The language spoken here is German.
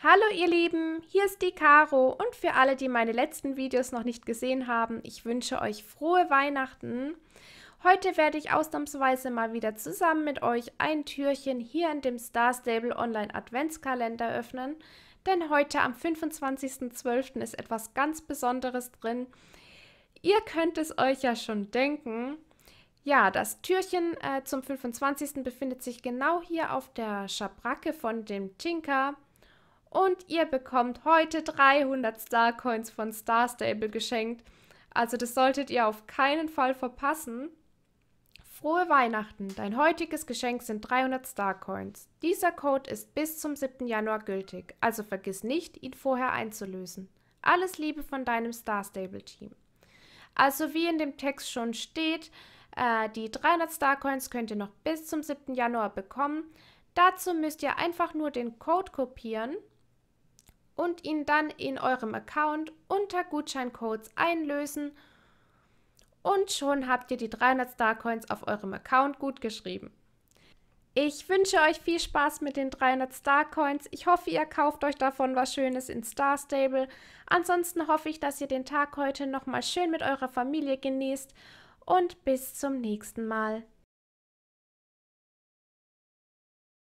Hallo ihr Lieben, hier ist die Caro und für alle, die meine letzten Videos noch nicht gesehen haben, ich wünsche euch frohe Weihnachten. Heute werde ich ausnahmsweise mal wieder zusammen mit euch ein Türchen hier in dem Star Stable Online Adventskalender öffnen, denn heute am 25.12. ist etwas ganz Besonderes drin. Ihr könnt es euch ja schon denken. Ja, das Türchen äh, zum 25. befindet sich genau hier auf der Schabracke von dem Tinker. Und ihr bekommt heute 300 Star Coins von Star Stable geschenkt. Also das solltet ihr auf keinen Fall verpassen. Frohe Weihnachten! Dein heutiges Geschenk sind 300 Star Coins. Dieser Code ist bis zum 7. Januar gültig, also vergiss nicht, ihn vorher einzulösen. Alles Liebe von deinem Star Stable Team. Also wie in dem Text schon steht, äh, die 300 Star Coins könnt ihr noch bis zum 7. Januar bekommen. Dazu müsst ihr einfach nur den Code kopieren und ihn dann in eurem Account unter Gutscheincodes einlösen und schon habt ihr die 300 Starcoins auf eurem Account gut geschrieben. Ich wünsche euch viel Spaß mit den 300 Starcoins. Ich hoffe, ihr kauft euch davon was Schönes in Star Stable. Ansonsten hoffe ich, dass ihr den Tag heute nochmal schön mit eurer Familie genießt und bis zum nächsten Mal.